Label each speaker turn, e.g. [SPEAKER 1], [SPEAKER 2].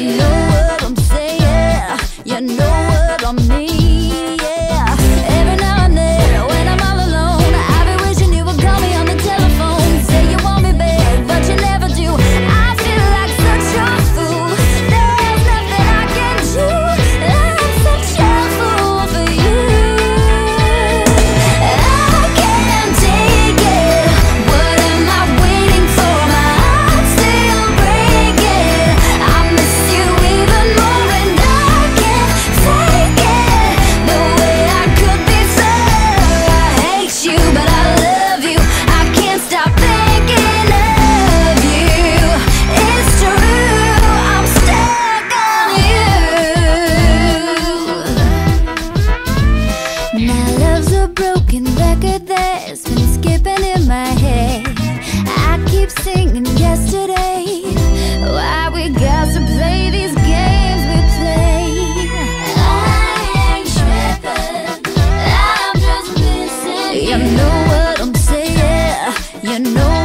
[SPEAKER 1] You know You know